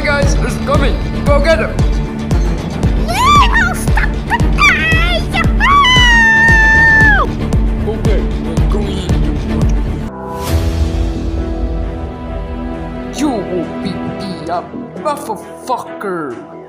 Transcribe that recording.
bad guys is coming. Go get him. You will be the uh, motherfucker.